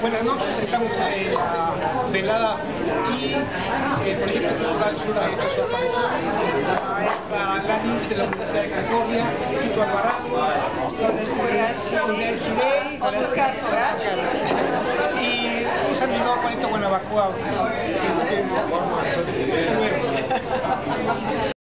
Buenas noches, estamos eh, en la velada y, eh, por ejemplo, el Festival Sur ha hecho su aparición. La Lanis de la Universidad de California, Tito Alvarado, Unai Sirey, y un servidor Juanito Guanabacoa.